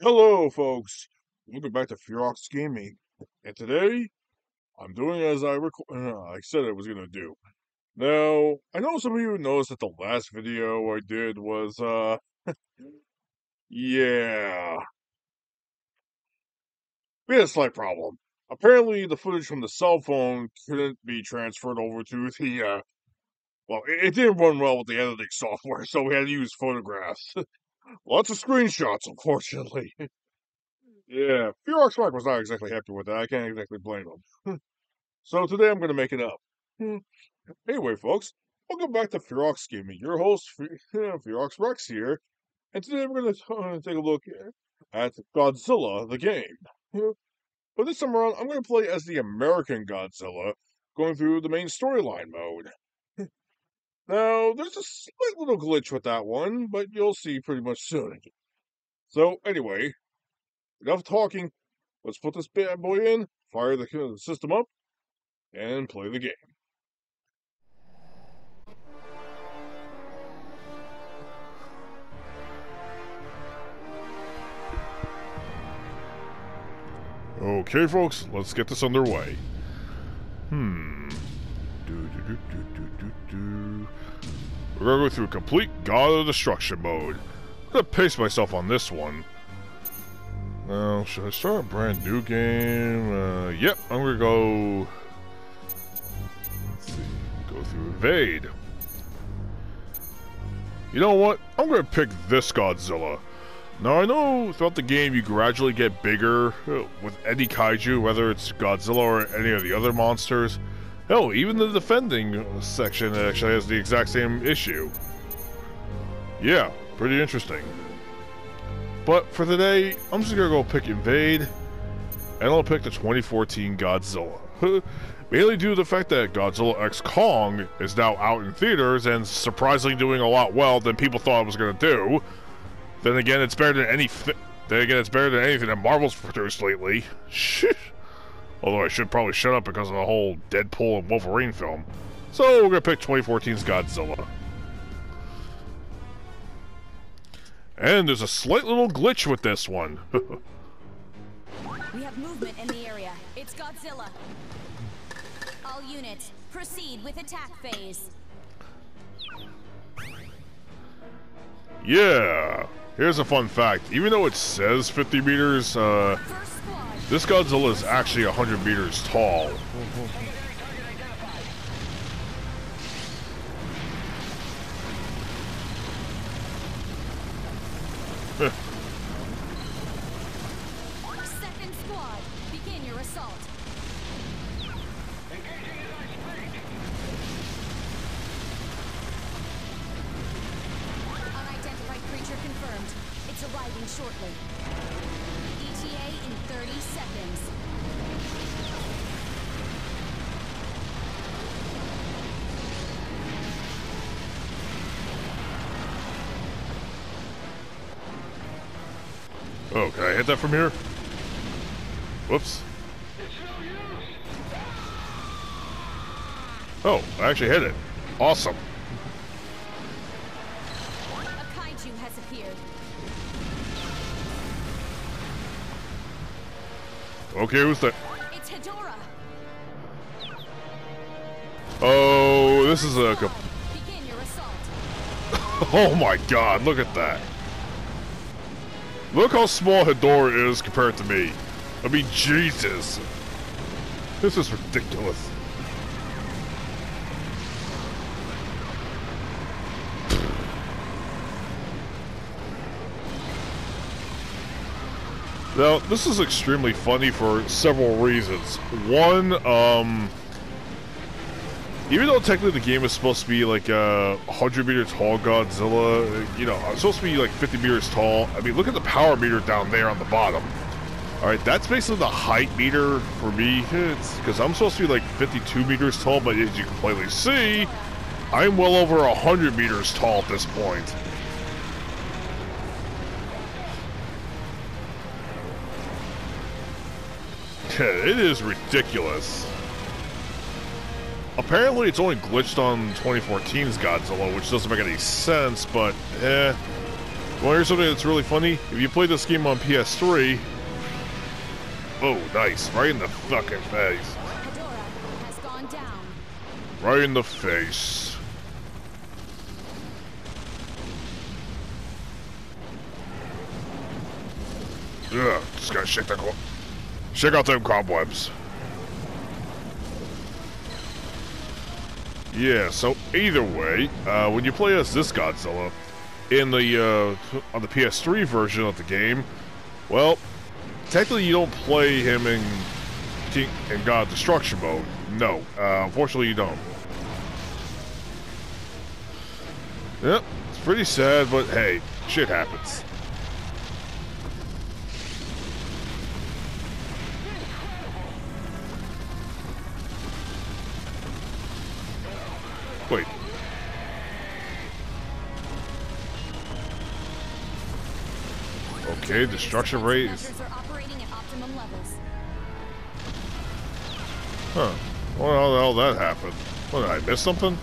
Hello, folks. Welcome back to Fearox Gaming. And today, I'm doing as I uh, I said I was going to do. Now, I know some of you noticed that the last video I did was, uh, yeah. We had a slight problem. Apparently, the footage from the cell phone couldn't be transferred over to the, uh, well, it, it didn't run well with the editing software, so we had to use photographs. Lots of screenshots, unfortunately. Yeah, Fearox Rock was not exactly happy with that. I can't exactly blame him. so today I'm going to make it up. anyway, folks, welcome back to Fearox Gaming. Your host, Fearox Rex here. And today we're going to take a look at Godzilla, the game. But this time around, I'm going to play as the American Godzilla, going through the main storyline mode. Now, there's a slight little glitch with that one, but you'll see pretty much soon. So, anyway, Enough talking. Let's put this bad boy in, fire the system up, and play the game. Okay, folks, let's get this underway. Hmm. We're gonna go through complete God of Destruction mode. I'm gonna pace myself on this one. Now, should I start a brand new game? Uh, yep, I'm gonna go... Let's see, go through Invade. You know what? I'm gonna pick this Godzilla. Now, I know throughout the game you gradually get bigger uh, with any kaiju, whether it's Godzilla or any of the other monsters. Hell, even the defending section actually has the exact same issue. Yeah, pretty interesting. But for today, I'm just gonna go pick Invade, and I'll pick the 2014 Godzilla. Mainly due to the fact that Godzilla X Kong is now out in theaters and surprisingly doing a lot well than people thought it was gonna do. Then again, it's better than any. then again, it's better than anything that Marvel's produced lately. Although I should probably shut up because of the whole Deadpool and Wolverine film. So we're gonna pick 2014's Godzilla. And there's a slight little glitch with this one. we have movement in the area. It's Godzilla. All units, proceed with attack phase. Yeah. Here's a fun fact. Even though it says 50 meters, uh, this Godzilla is actually 100 meters tall. Mm-hmm. Oh, can I hit that from here? Whoops. Oh, I actually hit it. Awesome. A kaiju has appeared. Okay, who's that? It's Hedorah. Oh, this is a... Begin your assault. oh my god, look at that. Look how small Hedorah is compared to me. I mean, Jesus. This is ridiculous. Now, this is extremely funny for several reasons. One, um, even though technically the game is supposed to be like uh, a 100 meter tall Godzilla, you know, it's supposed to be like 50 meters tall. I mean, look at the power meter down there on the bottom. All right, that's basically the height meter for me. Because I'm supposed to be like 52 meters tall, but as you can plainly see, I'm well over 100 meters tall at this point. it is ridiculous. Apparently, it's only glitched on 2014's Godzilla, which doesn't make any sense, but eh. Want to hear something that's really funny. If you play this game on PS3, oh, nice, right in the fucking face, right in the face. Ugh, just gotta shake that. Shake out them cobwebs. Yeah, so either way, uh, when you play as this Godzilla in the uh, on the PS3 version of the game, well, technically you don't play him in King in God Destruction mode. No, uh, unfortunately you don't. Yep, it's pretty sad, but hey, shit happens. Okay, destruction rate is... Measures are operating at optimum levels. Huh. Well, how the hell that happened? What, did I miss something?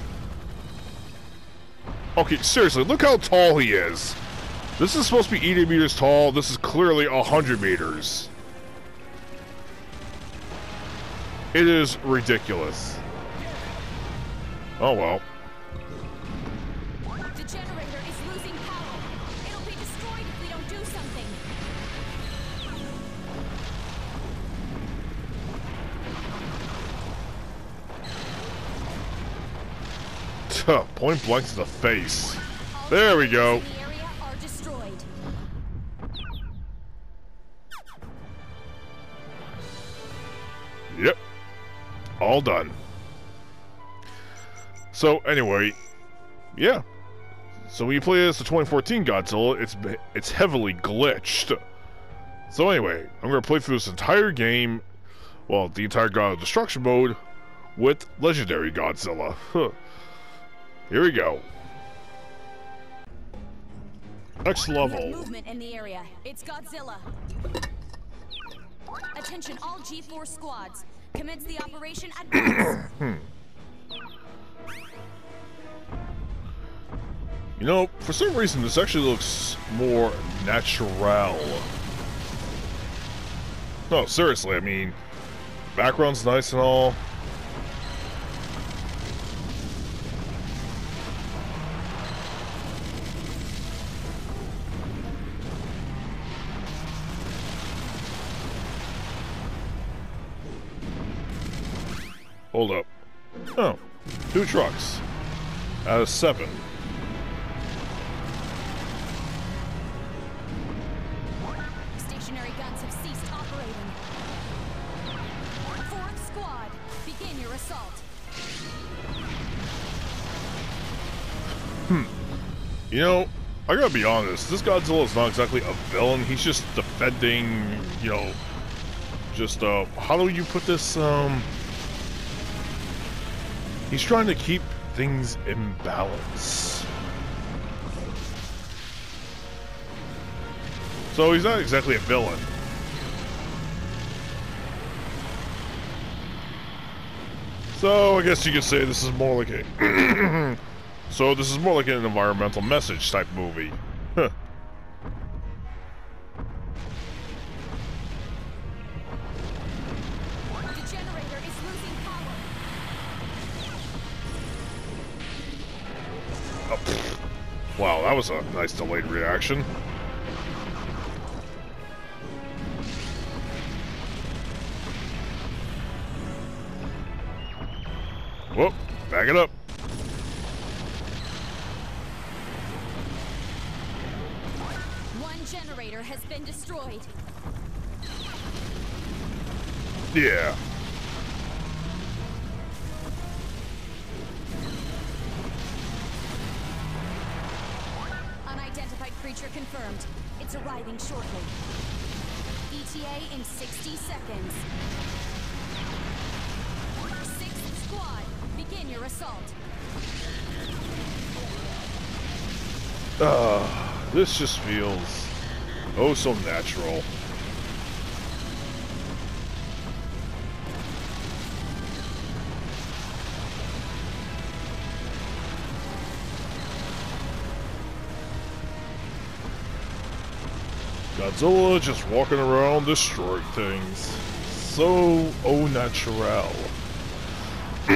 Okay, seriously, look how tall he is. This is supposed to be 80 meters tall. This is clearly 100 meters. It is ridiculous. Oh well. Point blank to the face. There we go. Yep. All done. So anyway, yeah. So when you play as the 2014 Godzilla, it's it's heavily glitched. So anyway, I'm gonna play through this entire game, well, the entire God of Destruction mode, with Legendary Godzilla. Here we go. Next level. movement in the area. It's Godzilla. Attention all G-Force squads. Commence the operation at once. You know, for some reason, this actually looks more natural. No, seriously, I mean, background's nice and all. Two trucks out of seven. Stationary guns have ceased operating. Fourth squad, begin your assault. Hmm. You know, I gotta be honest, this Godzilla is not exactly a villain. He's just defending, you know, just, uh, how do you put this, um... He's trying to keep things in balance. So he's not exactly a villain. So I guess you could say this is more like a So this is more like an environmental message type movie. Huh. Wow, that was a nice delayed reaction. Whoop, back it up. One generator has been destroyed. Yeah. Creature confirmed. It's arriving shortly. ETA in 60 seconds. Sixth squad, begin your assault. Uh, this just feels oh so natural. Godzilla just walking around destroying things. So au naturel.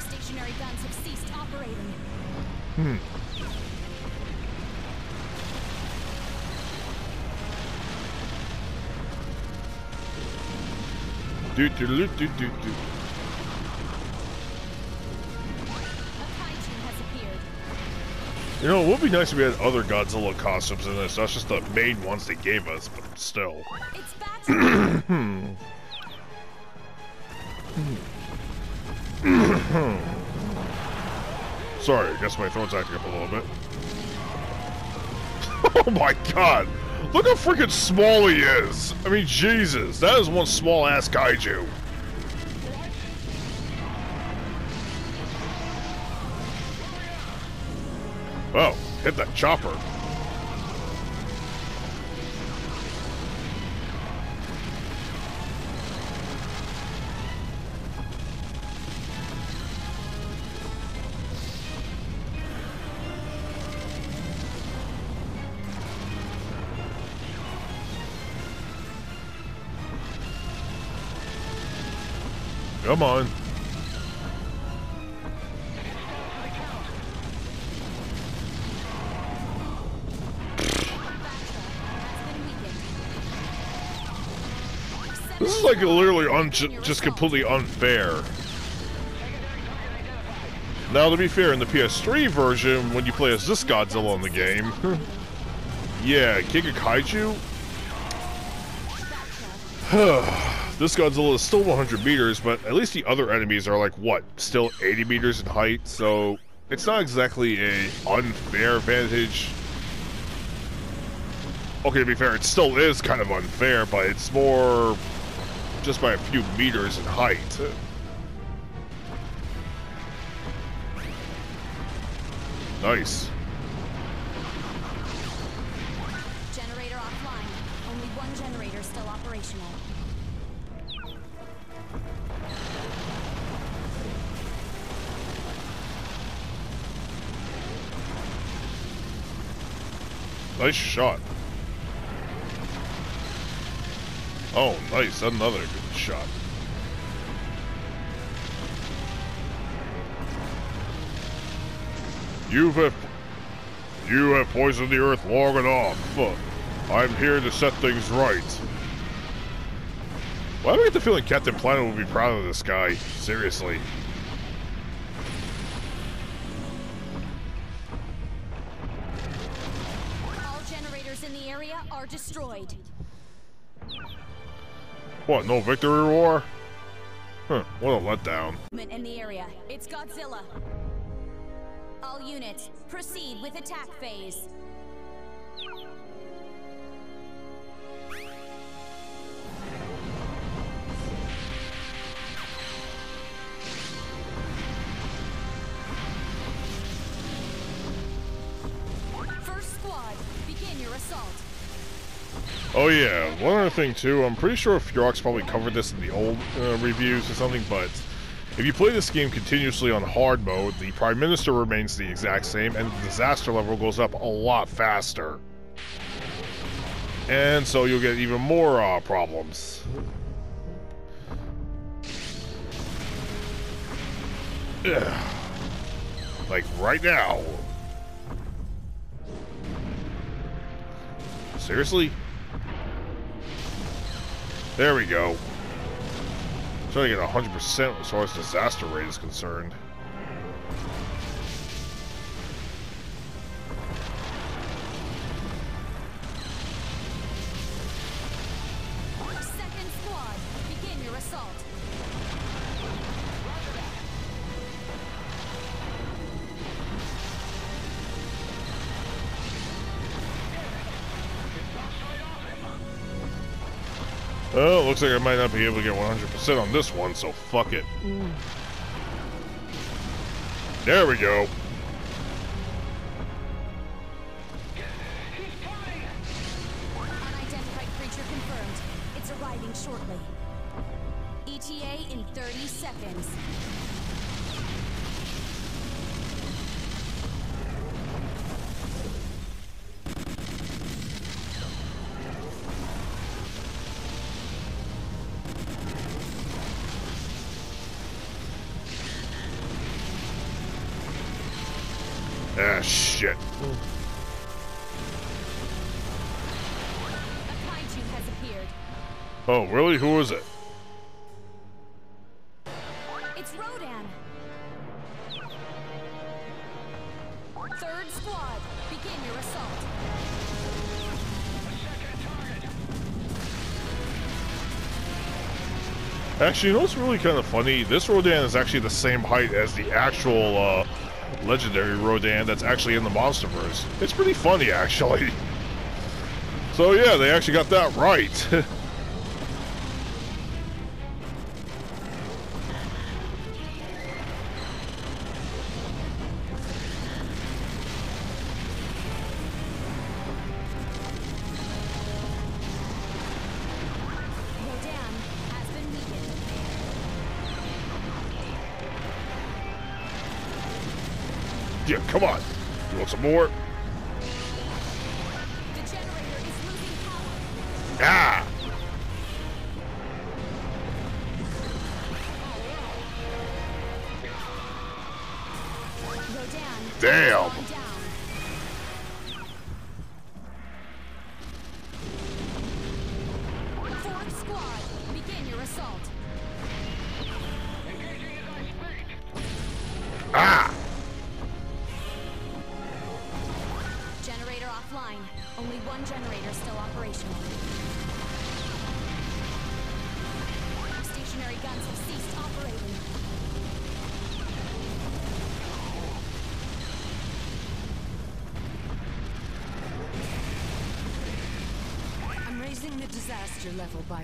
Stationary guns have ceased operating. Hmm. Do do do do do do. You know, it would be nice if we had other Godzilla costumes in this. That's just the main ones they gave us, but still. Baxter. Hmm. Sorry, I guess my throat's acting up a little bit. oh my god! Look how freaking small he is! I mean, Jesus, that is one small ass kaiju. Hit that chopper. Come on. Like literally just completely unfair. Now, to be fair, in the PS3 version, when you play as this Godzilla in the game, yeah, King of Kaiju, this Godzilla is still 100 meters, but at least the other enemies are like, what, still 80 meters in height, so it's not exactly a unfair advantage. Okay, to be fair, it still is kind of unfair, but it's more just by a few meters in height. Nice. Generator offline. Only one generator still operational. Nice shot. Oh, nice. Another good shot. You have you have poisoned the earth long enough. I'm here to set things right. Why do I get the feeling Captain Planet would be proud of this guy? Seriously. All generators in the area are destroyed. What, no victory war? Huh, what a letdown. In the area. It's Godzilla. All units, proceed with attack phase. Oh yeah, one other thing too, I'm pretty sure Fearox probably covered this in the old uh, reviews or something, but if you play this game continuously on hard mode, the Prime Minister remains the exact same, and the disaster level goes up a lot faster. And so you'll get even more uh, problems. Ugh. Like right now. Seriously? There we go. Trying to get 100% as far as disaster rate is concerned. Oh, looks like I might not be able to get 100% on this one, so fuck it. Mm. There we go. Really? Who is it? It's Rodan. Third squad, begin your assault. Actually, you know what's really kind of funny? This Rodan is actually the same height as the actual uh, legendary Rodan that's actually in the Monsterverse. It's pretty funny, actually. So yeah, they actually got that right. more? The generator is losing power. Ah! Damn.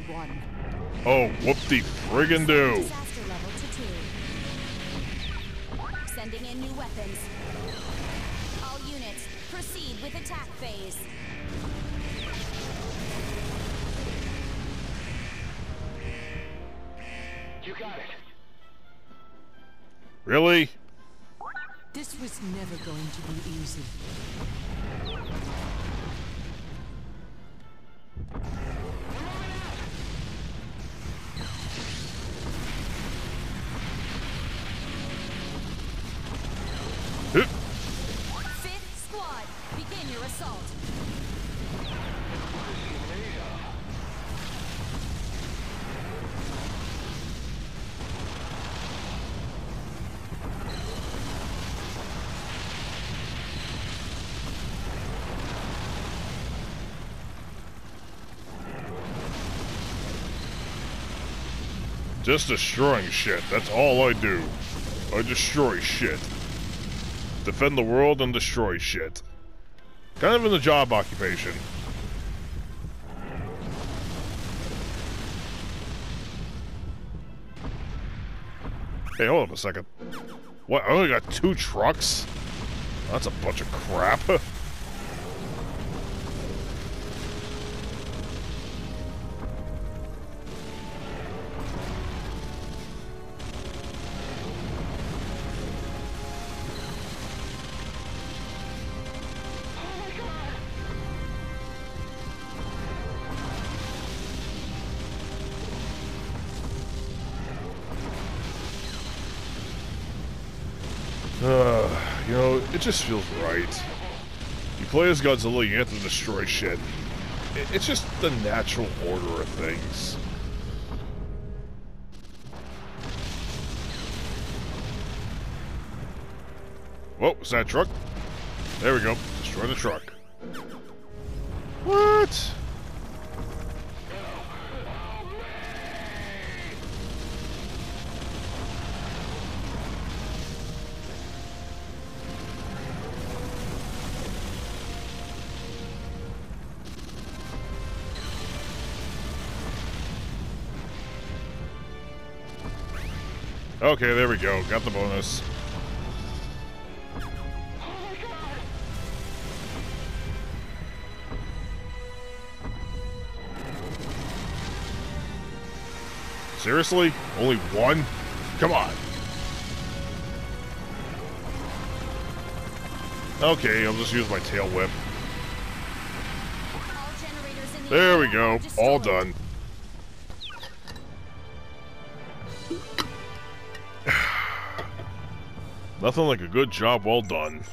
One. Oh, whoop-de friggin' do. Just destroying shit. That's all I do. I destroy shit. Defend the world and destroy shit. Kind of in the job occupation. Hey, hold up a second. What? I only got two trucks? That's a bunch of crap. just feels right. You play as Godzilla, you have to destroy shit. It's just the natural order of things. Whoa, is that a truck? There we go. Destroy the truck. Okay, there we go. Got the bonus. Seriously? Only one? Come on. Okay, I'll just use my tail whip. All generators in the There we go. All done. Nothing like a good job well done.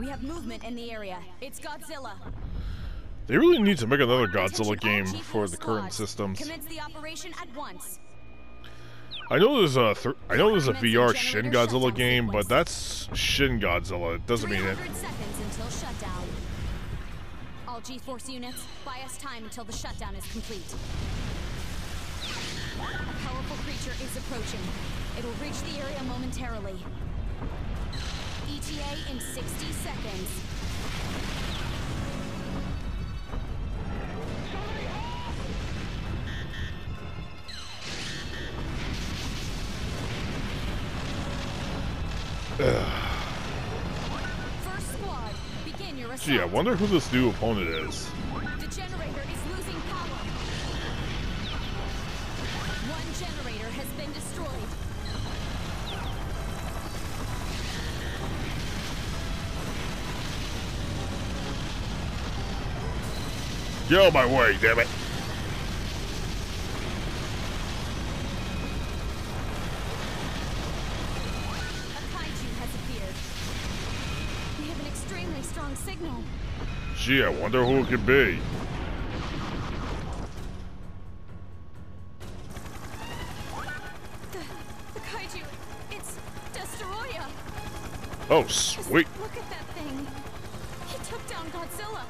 We have movement in the area. It's Godzilla. They really need to make another Godzilla game for the current systems. I know there's a th I know there's a VR Shin Godzilla game, but that's Shin Godzilla. It doesn't mean it. All G-force units, buy us time until the shutdown is complete. A powerful creature is approaching. It'll reach the area momentarily. ETA in 60 seconds. Gee, I wonder who this new opponent is. Get out of my way, damn it! A kaiju has appeared. We have an extremely strong signal. Gee, I wonder who it could be. The, the kaiju, it's Destoroyah. Oh, Just sweet. Look at that thing. He took down Godzilla.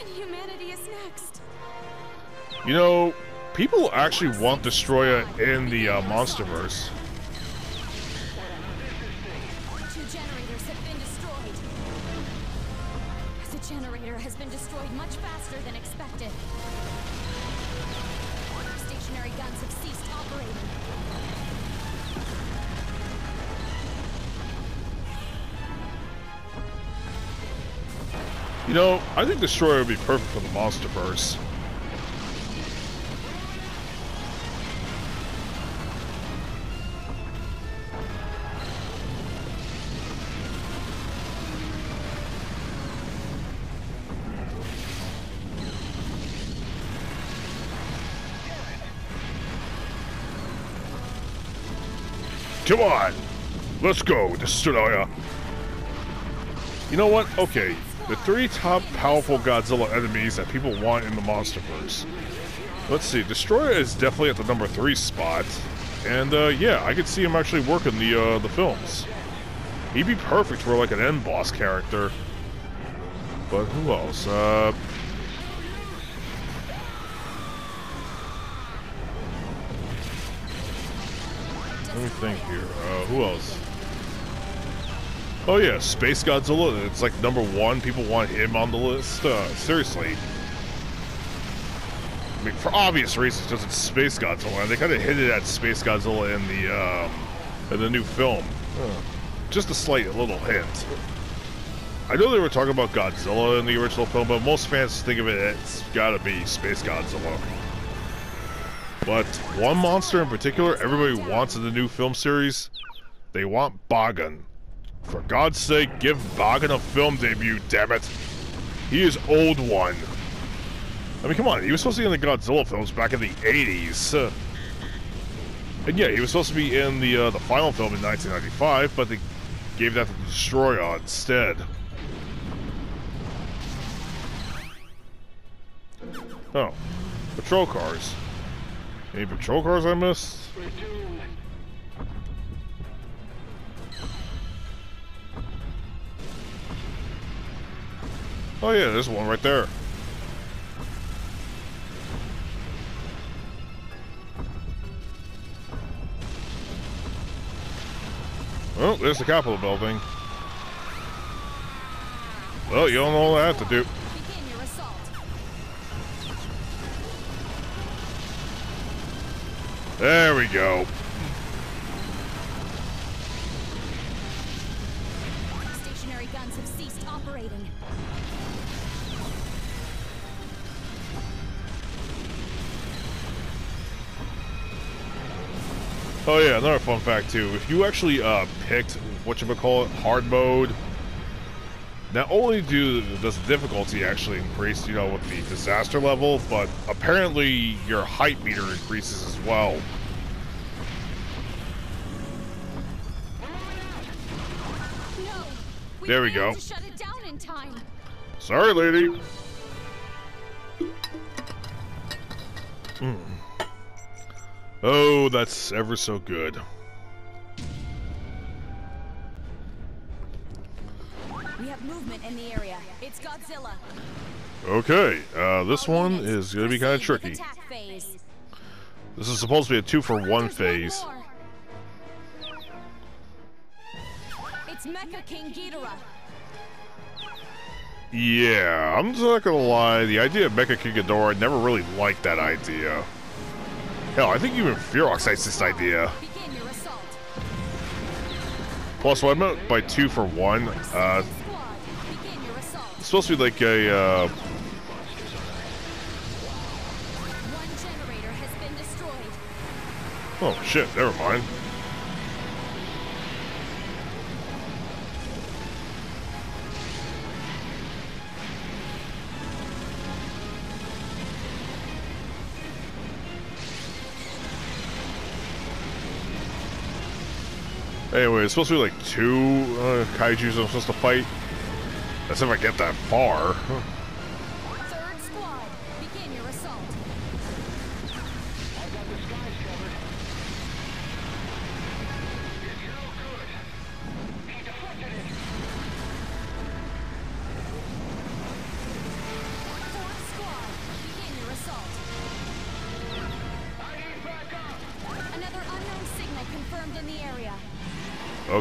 And humanity is next. You know, people actually want Destoroyah in the uh, MonsterVerse. You know, I think Destoroyah would be perfect for the MonsterVerse. Come on! Let's go, Destoroyah! You know what? Okay, the three top powerful Godzilla enemies that people want in the MonsterVerse. Let's see, Destoroyah is definitely at the number three spot, and uh, yeah, I could see him actually working the uh, the films. He'd be perfect for like an end boss character. But who else? Uh, let me think here. Uh, who else? Oh yeah, Space Godzilla. It's like number one. People want him on the list. Uh, seriously. I mean, for obvious reasons, because it's Space Godzilla, and they kind of hinted at Space Godzilla in the um, in the new film. Uh, just a slight little hint. I know they were talking about Godzilla in the original film, but most fans think of it it's gotta be Space Godzilla. But one monster in particular, everybody wants in the new film series. They want Bagan. For God's sake, give Bagan a film debut, damn it. He is old one. I mean, come on, he was supposed to be in the Godzilla films back in the 80s. Uh, and yeah, he was supposed to be in the uh, the final film in 1995, but they gave that to Destoroyah instead. Oh, patrol cars. Any patrol cars I missed? Oh yeah, there's one right there. Oh, there's the Capitol building. Well, you don't know what I have to do. Begin your assault. There we go. Oh yeah, another fun fact too. If you actually uh, picked what you call it hard mode, not only do does the difficulty actually increase, you know, with the disaster level, but apparently your height meter increases as well. No! There we go. To shut it down in time. Sorry, lady. Hmm. Oh, that's ever so good. We have movement in the area. It's Godzilla. Okay, uh, this one is going to be kind of tricky. This is supposed to be a two for one phase. It's Mecha King Ghidorah. Yeah, I'm just not gonna lie. The idea of Mecha King Ghidorah, I never really liked that idea. Hell, I think even Fearox hates this idea. Plus, what I meant by two for one, uh, Squad, begin your assault. it's supposed to be like a, uh, One generator has been destroyed. oh shit, never mind. Anyway, it's supposed to be like two uh, kaijus I'm supposed to fight. That's if I get that far.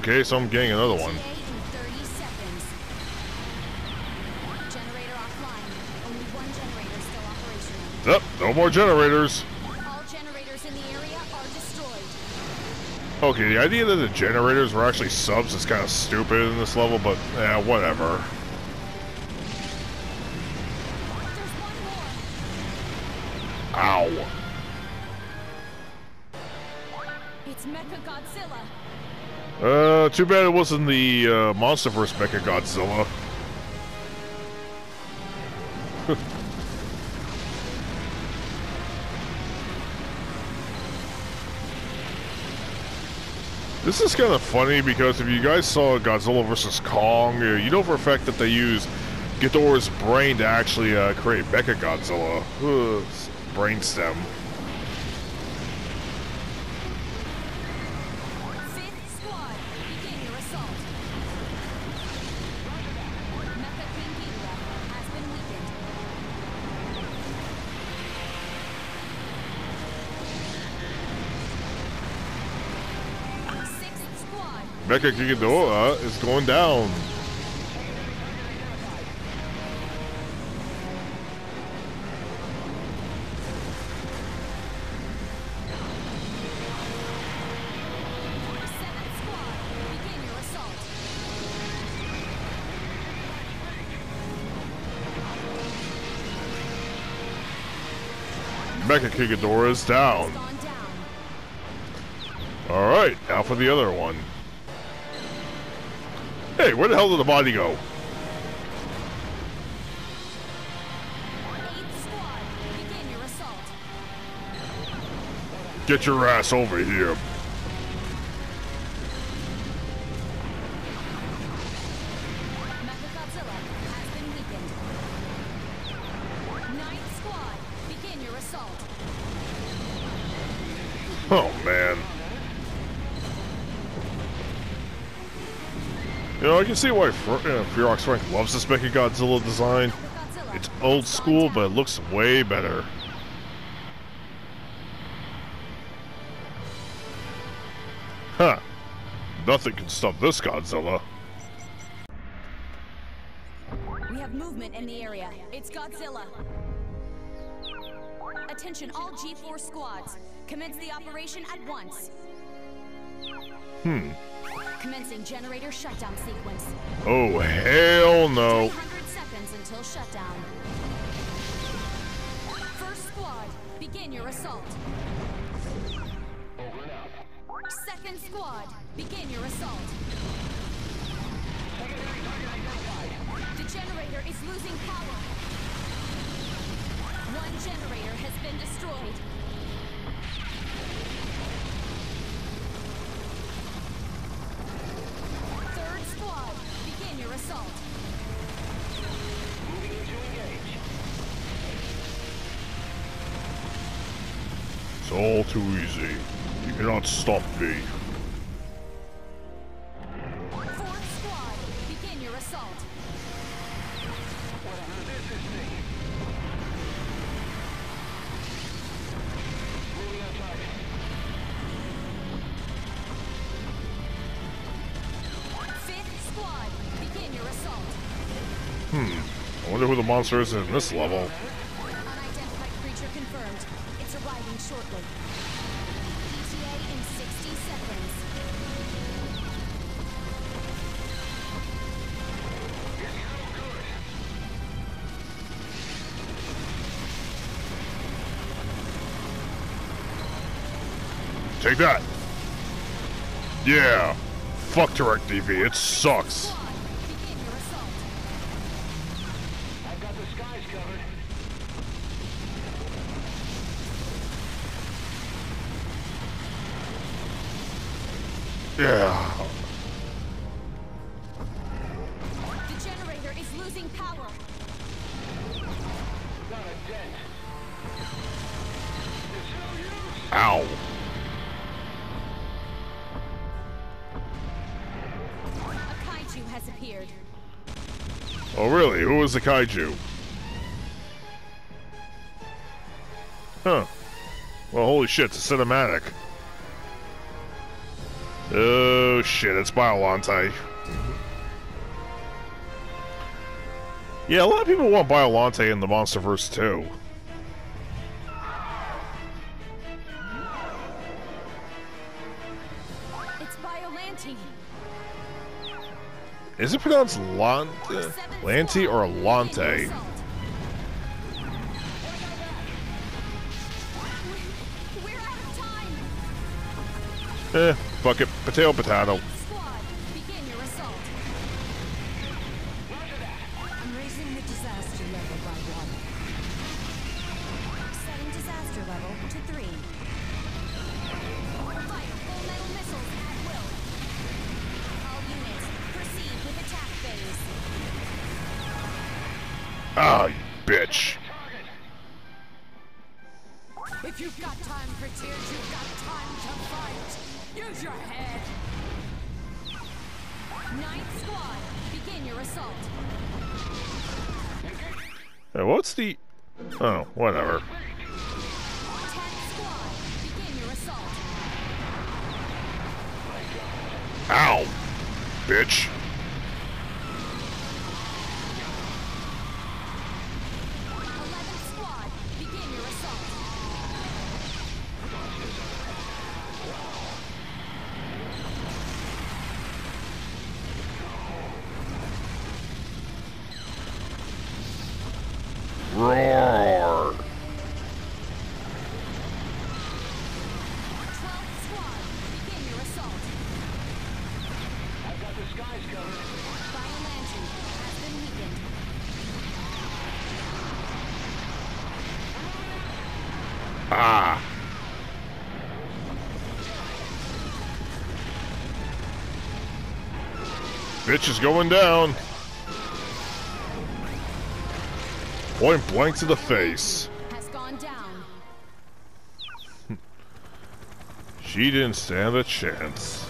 Okay, so I'm getting another one. TA in 30 seconds. Generator offline. Only one generator still operational. Yep, no more generators. Okay, the idea that the generators were actually subs is kind of stupid in this level, but yeah, whatever. Ow. It's Mecha Godzilla. Uh, too bad it wasn't the uh, MonsterVerse Mecha Godzilla. This is kind of funny because if you guys saw Godzilla vs. Kong, uh, you know for a fact that they use Ghidorah's brain to actually uh, create Mecha Godzilla. Ugh, brainstem. Fifth Mecha Ghidorah is going down. Mecha Ghidorah is down. Down. Alright, now for the other one. Hey, where the hell did the body go? Eighth squad, begin your assault. Get your ass over here. Mechagodzilla has been weakened. Ninth squad, begin your assault. Oh, man. You know, I can see why Fr- uh, Fearox Frank loves this Mecha Godzilla design. It's old school, but it looks way better. Huh. Nothing can stop this Godzilla. We have movement in the area. It's Godzilla. Attention all G-Force squads. Commence the operation at once. Hmm. Commencing generator shutdown sequence. Oh, hell no. 300 seconds until shutdown. First squad, begin your assault. Second squad, begin your assault. The generator is losing power. One generator has been destroyed. It's all too easy. You cannot stop me. ETA in this level. Take that. Yeah. Fuck DirecTV, it sucks. Kaiju? Huh. Well, holy shit, it's a cinematic. Oh, shit, it's Biolante. Yeah, a lot of people want Biolante in the Monsterverse too. It's Biolante. Is it pronounced Lante? Lante or Lante? Eh, fuck it. Potato, potato. Ah, you bitch. If you've got time for tears, you've got time to fight. Use your head. Ninth squad, begin your assault. Uh, what's the... Oh, whatever. Squad, begin your assault. Ow. Bitch. Bitch is going down. Point blank to the face. Has gone down. She didn't stand a chance.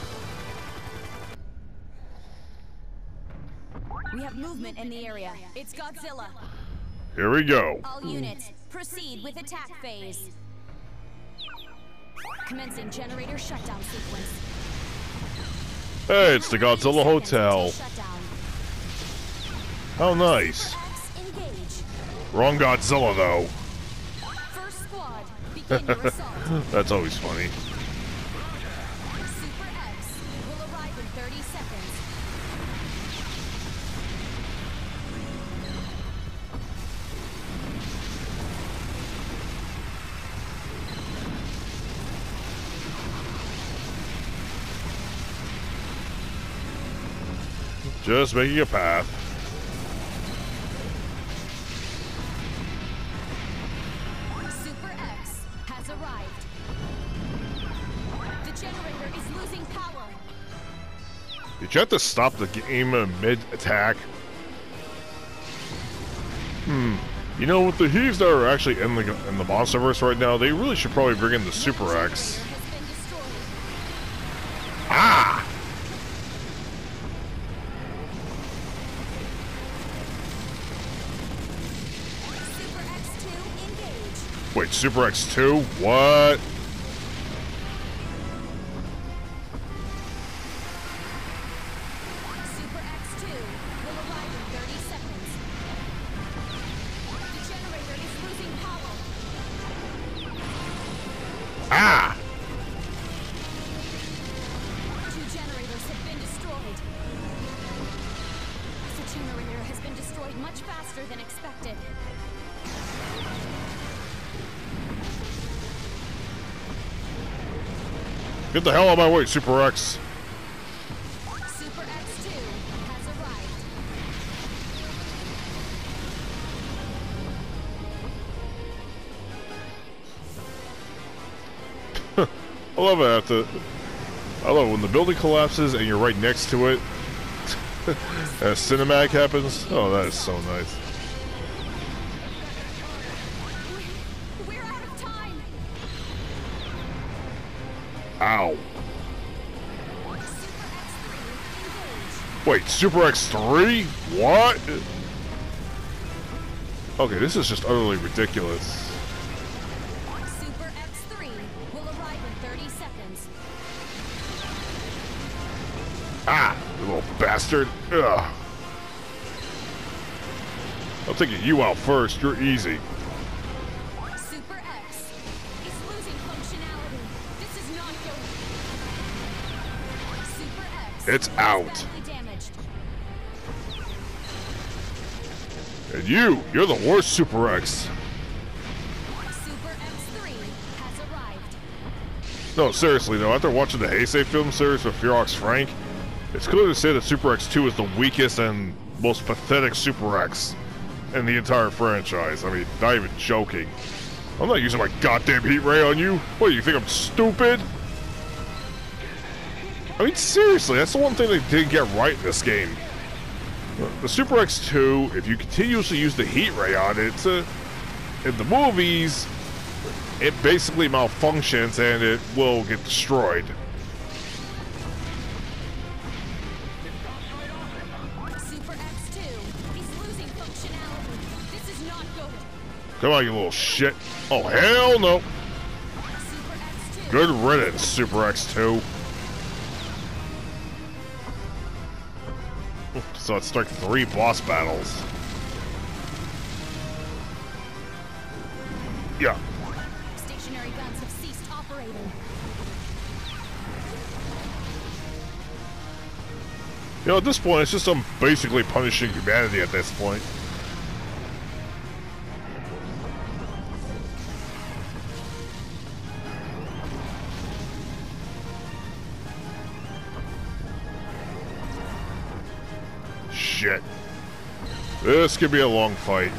We have movement in the area. It's Godzilla. Here we go. All units, proceed with attack phase. Commencing generator shutdown sequence. Hey, it's the Godzilla Hotel. How nice. Wrong Godzilla, though. First squad, begin your assault. That's always funny. Just making a path. Super X has arrived. The generator is losing power. Did you have to stop the game mid-attack? Hmm. You know, with the Heaves that are actually in the in the Monsterverse right now, they really should probably bring in the Super X. Super X2? What? Get the hell out of my way, Super X. Super X2 has arrived. I love it after. I love it when the building collapses and you're right next to it. and a cinematic happens. Oh, that is so nice. Ow. Super X3 engage. Wait, Super X3? What? Okay, this is just utterly ridiculous. Super X3 will arrive in 30 seconds. Ah, you little bastard. Ugh. I'll take you out first. You're easy. It's out. And you, you're the worst Super X. Super X3 has arrived. No, seriously though, after watching the Heisei film series with Fearox Frank, it's clear to say that Super X2 is the weakest and most pathetic Super X in the entire franchise. I mean, not even joking. I'm not using my goddamn heat ray on you. What, do you think I'm stupid? I mean, seriously, that's the one thing they didn't get right in this game. The Super X2, if you continuously use the heat ray on it, uh, in the movies, it basically malfunctions and it will get destroyed. Super X2 is losing functionality. This is not good. Come on, you little shit. Oh, hell no. Super X2 Good riddance, Super X2. So it's like three boss battles. Yeah. stationary guns have ceased operating. You know, at this point, it's just I'm basically punishing humanity at this point. This could be a long fight.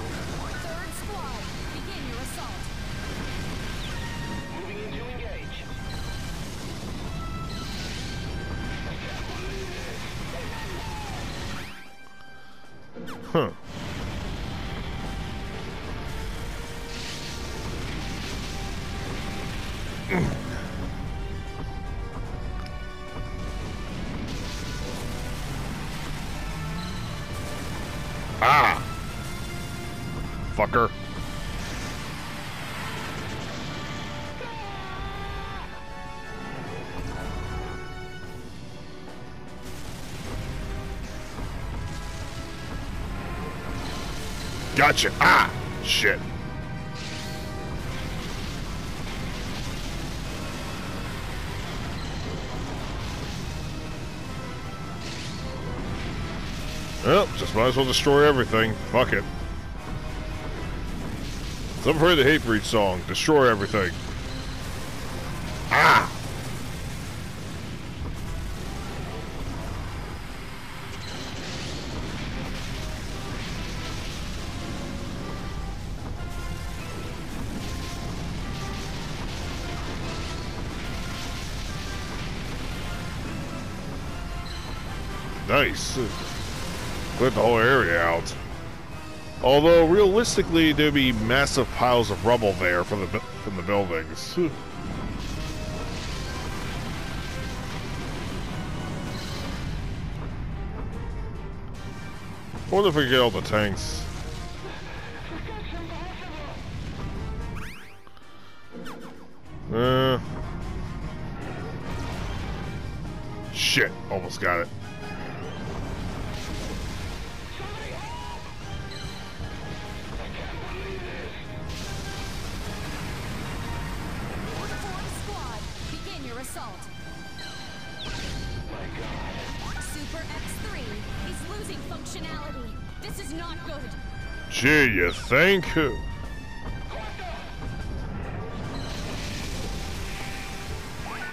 Gotcha. Ah! Shit. Well, just might as well destroy everything. Fuck it. Some heard the Hatebreed song. Destroy everything. Nice. Cleared the whole area out. Although realistically, there'd be massive piles of rubble there from the from the buildings. Wonder if we get all the tanks. Uh. Shit, almost got it. Gee, you?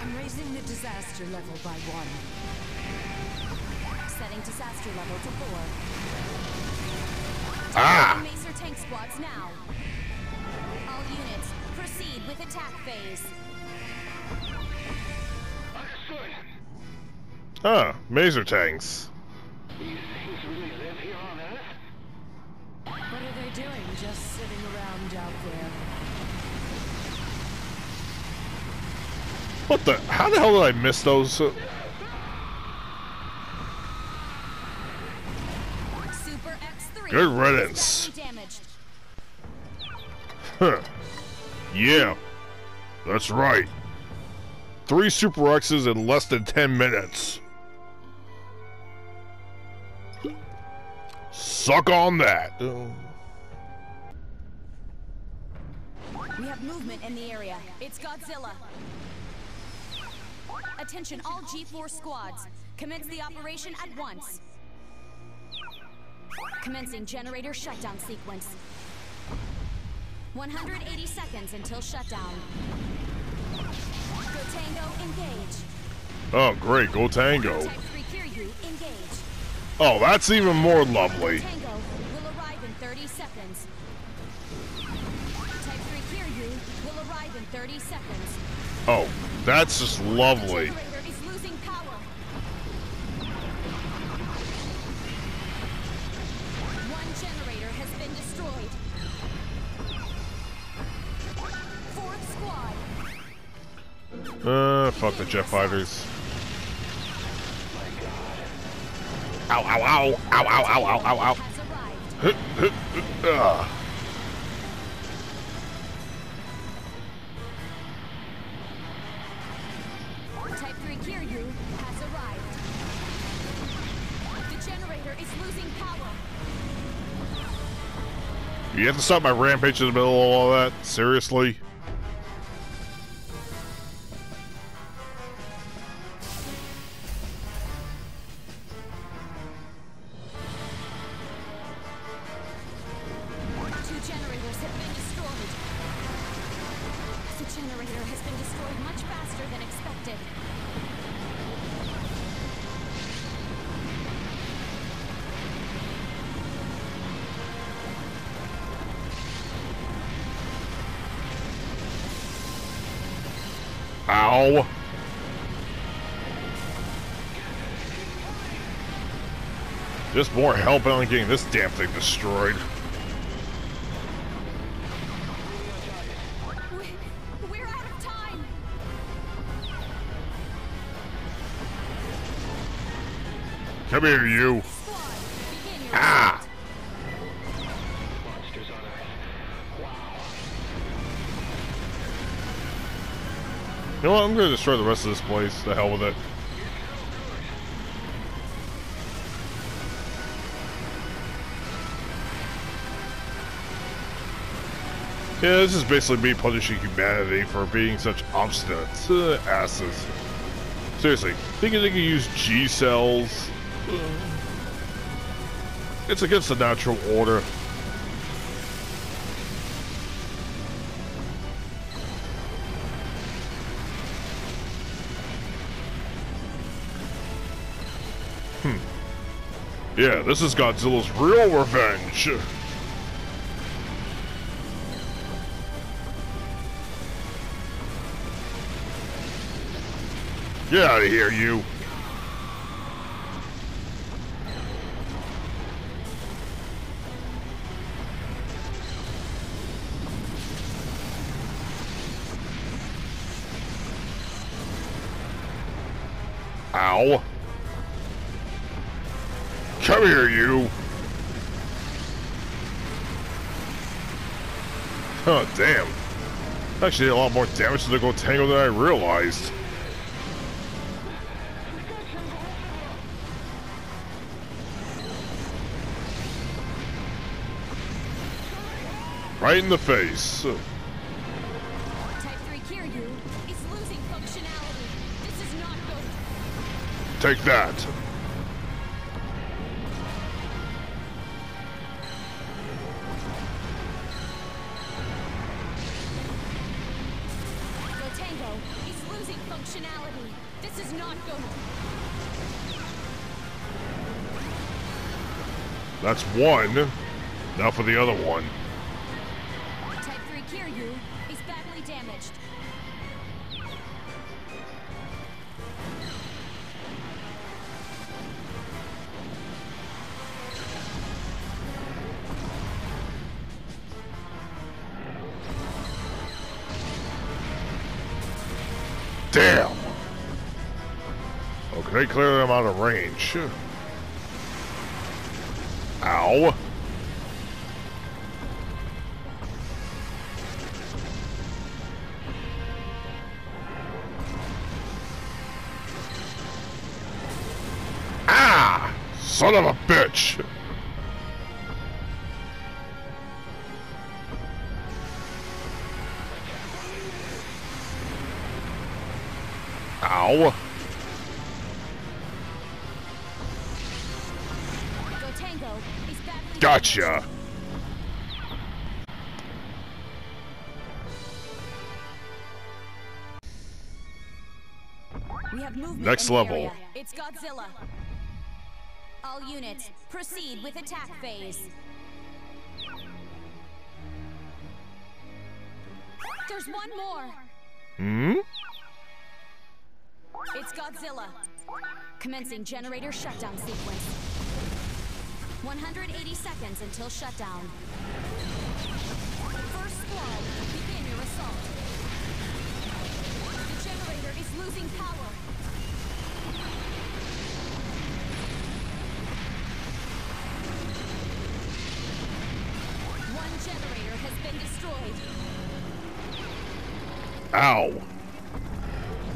I'm raising the disaster level by one. Setting disaster level to four. Ah! Maser tank squads now. All units, proceed with attack phase. Understood. Ah, maser tanks. These things really live here on Earth? What are they doing just sitting around out there? What the? How the hell did I miss those? Uh, Super Good riddance. Huh. Yeah, that's right. Three Super X's in less than 10 minutes. Suck on that. We have movement in the area. It's Godzilla. Attention all G-Force squads. Commence the operation at once. Commencing generator shutdown sequence. 180 seconds until shutdown. Go Tango, engage. Oh, great. Gotengo. Type 3 Kiryu, engage. Oh, that's even more lovely. Tango will arrive in 30 seconds. Type 3 Kiryu will arrive in 30 seconds. Oh, that's just lovely. Generator is losing power. One generator has been destroyed. Fourth squad. Uh, fuck the jet fighters. Ow, ow, ow. Ow, ow, ow, ow, ow, ow. You have to stop my rampage in the middle of all that? Seriously? The generator has been destroyed much faster than expected. Ow. Just more help on getting this damn thing destroyed. We, we're out of time. Come here, you. You know what? I'm gonna destroy the rest of this place. The hell with it. Yeah, this is basically me punishing humanity for being such obstinate uh, asses. Seriously, thinking they can use G cells? Uh, It's against the natural order. Yeah, this is Godzilla's real revenge. Get out of here, you. Come here, you. Oh, damn. Actually, did a lot more damage to the Gotengo than I realized. Right in the face. Type 3 That's one. Now for the other one. Type 3 Kiryu is badly damaged. Damn! Okay, clearly I'm out of range. Ow. Ah! Son of a bitch! Ow! Gotcha! We have movement Next level. area. It's Godzilla. All units, proceed with attack phase. There's one more. Hmm? It's Godzilla. Commencing generator shutdown sequence. 180 seconds until shutdown. First squad, begin your assault. The generator is losing power. One generator has been destroyed. Ow.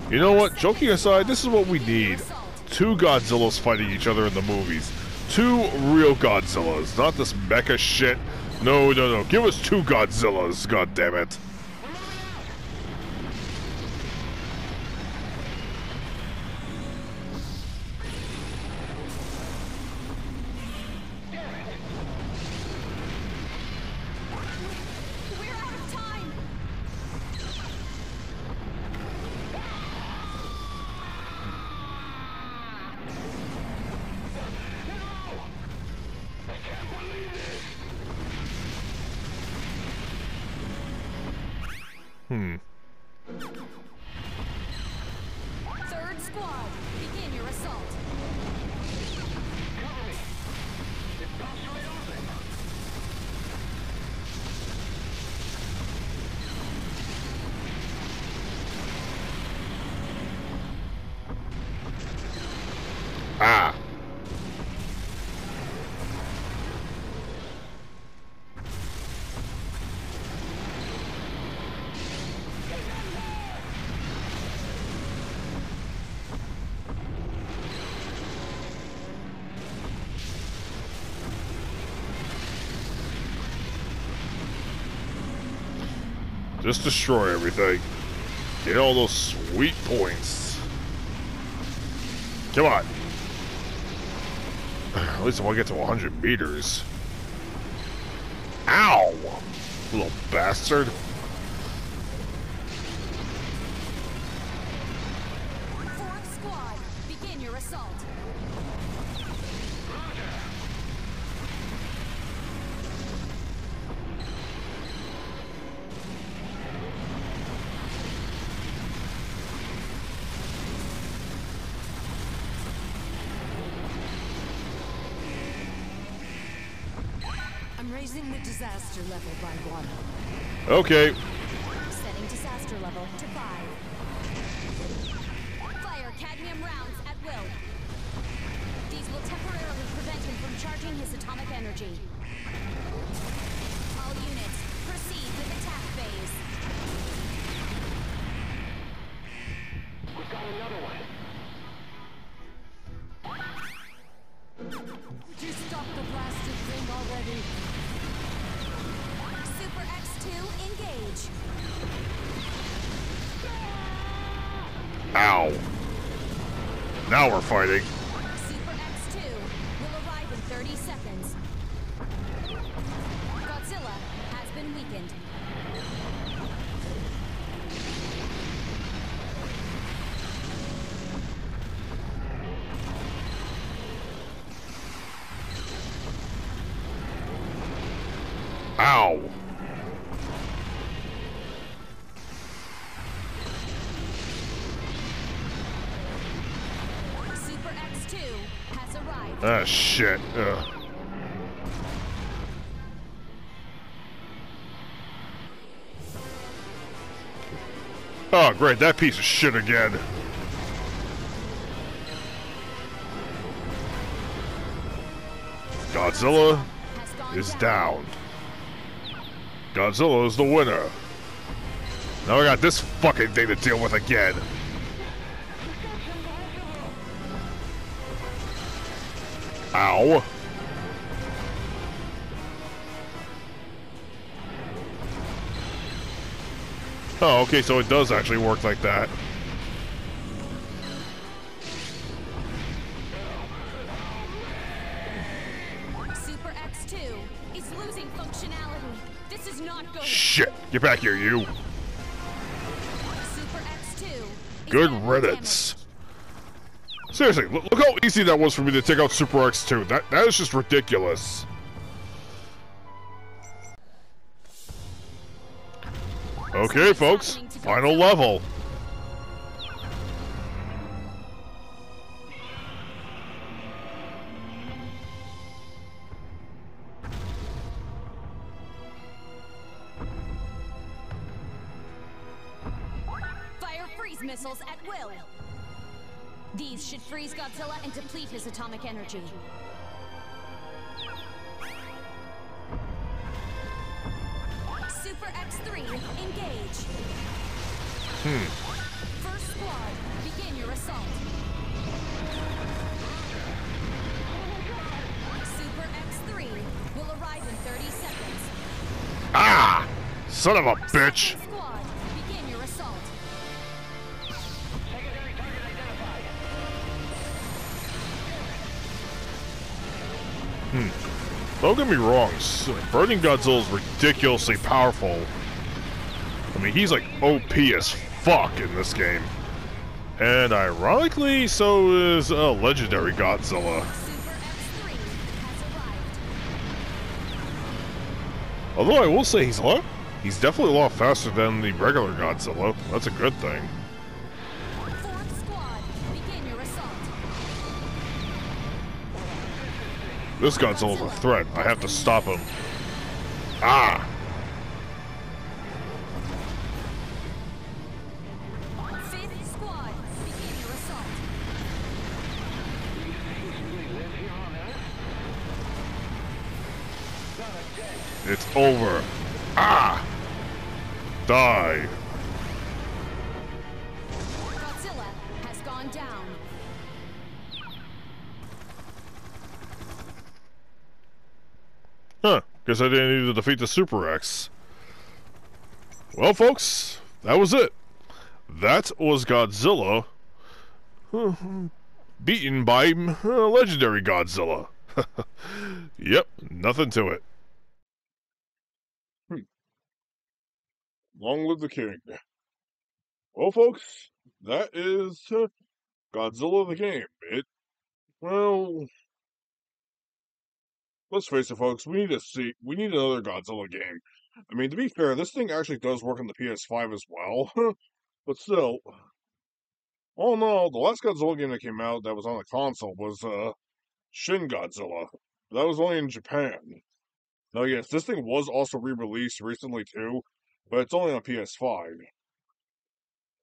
You know what? Joking aside, this is what we need. Two Godzillas fighting each other in the movies. Two real Godzillas, not this mecha shit. No, no, no. Give us two Godzillas, god damn it. Just destroy everything. Get all those sweet points. Come on. At least I want to get to 100 meters. Ow! Little bastard. Now we're fighting. Super X2 will arrive in 30 seconds. Godzilla has been weakened. Ah, shit. Ugh. Oh, great. That piece of shit again. Godzilla is down. Godzilla is the winner. Now I got this fucking thing to deal with again. Ow. Oh, okay, so it does actually work like that. Super X2 is losing functionality. This is not good. Shit. Get back here, you. Super X2 Good riddance. Seriously, look, how easy that was for me to take out Super X2. That that is just ridiculous. Okay, folks. Final level. Fire freeze missiles at will. These should freeze Godzilla and deplete his atomic energy. Super X3, engage. Hmm. First squad, begin your assault. Super X3 will arrive in 30 seconds. Ah! Son of a bitch. Don't get me wrong, Burning Godzilla is ridiculously powerful. I mean, he's like OP as fuck in this game. And ironically, so is a legendary Godzilla. Super X3 has arrived. Although I will say he's a lot, he's definitely a lot faster than the regular Godzilla. That's a good thing. This Godzilla's a threat. I have to stop him. Ah! It's over. Ah! Die. Guess I didn't need to defeat the Super X. Well, folks, that was it. That was Godzilla. Beaten by uh, legendary Godzilla. yep, nothing to it. Long live the king. Well, folks, that is uh, Godzilla the game. It, well, let's face it, folks. We need to see. We need another Godzilla game. I mean, to be fair, this thing actually does work on the PS5 as well, but still. Oh no, the last Godzilla game that came out that was on the console was uh Shin Godzilla. That was only in Japan. Now, yes, this thing was also re-released recently too, but it's only on PS5.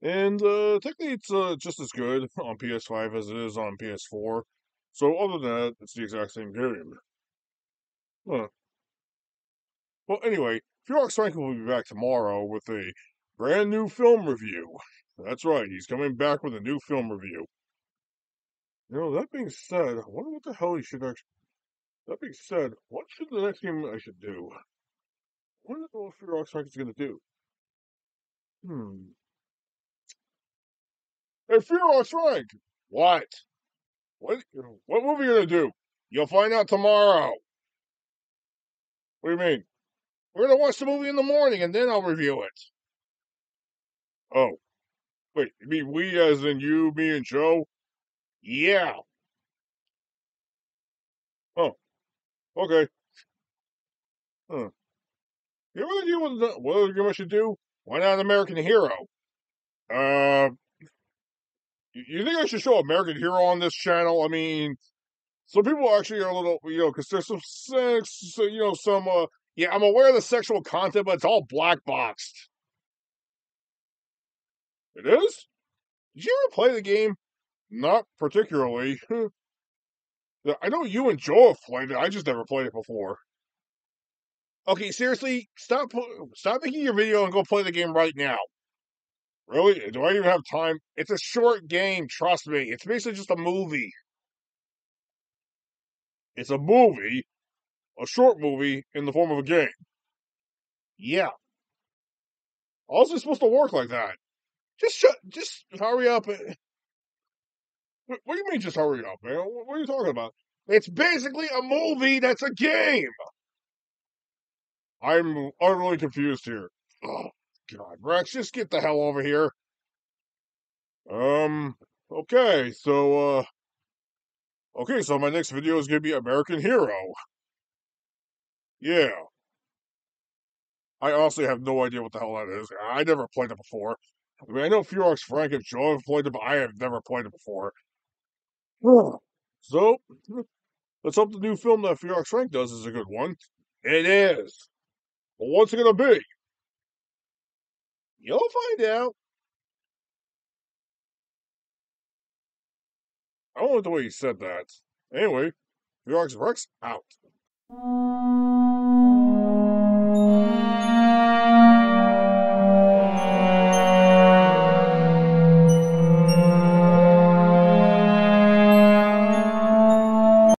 And uh, technically, it's uh, just as good on PS5 as it is on PS4. So, other than that, it's the exact same game. Well, anyway, Fearox Frank will be back tomorrow with a brand new film review. That's right, he's coming back with a new film review. You know, that being said, I wonder what the hell he should actually. That being said, what should the next game I should do? What Fearox Frank is going to do. Hmm. Hey, Fearox Frank! What? What? What movie you gonna do? You'll find out tomorrow. What do you mean? We're gonna watch the movie in the morning and then I'll review it. Oh. Wait, you mean we as in you, me, and Joe? Yeah. Oh. Okay. Huh. You have any idea what, game I should do? Why not an American Hero? Uh, you you think I should show American Hero on this channel? I mean, some people actually are a little, you know, because there's some sex, so, you know, some, uh, yeah, I'm aware of the sexual content, but it's all black boxed. It is? Did you ever play the game? Not particularly. I know you and Joe have played it. I just never played it before. Okay, seriously, stop stop making your video and go play the game right now. Really? Do I even have time? It's a short game, trust me. It's basically just a movie. It's a movie, a short movie in the form of a game. Yeah. How's it supposed to work like that? Just shut, just hurry up. What, do you mean, just hurry up, man? What, what are you talking about? It's basically a movie that's a game. I'm utterly confused here. Oh, God, Rex, just get the hell over here. Um, okay, so, uh, okay, so my next video is gonna be American Hero. Yeah. I honestly have no idea what the hell that is. I never played it before. I mean, I know Fearox Frank and Joe have played it, but I have never played it before. So, let's hope the new film that Fearox Frank does is a good one. It is. But what's it gonna be? You'll find out. I don't like the way he said that. Anyway, New York's Rex out.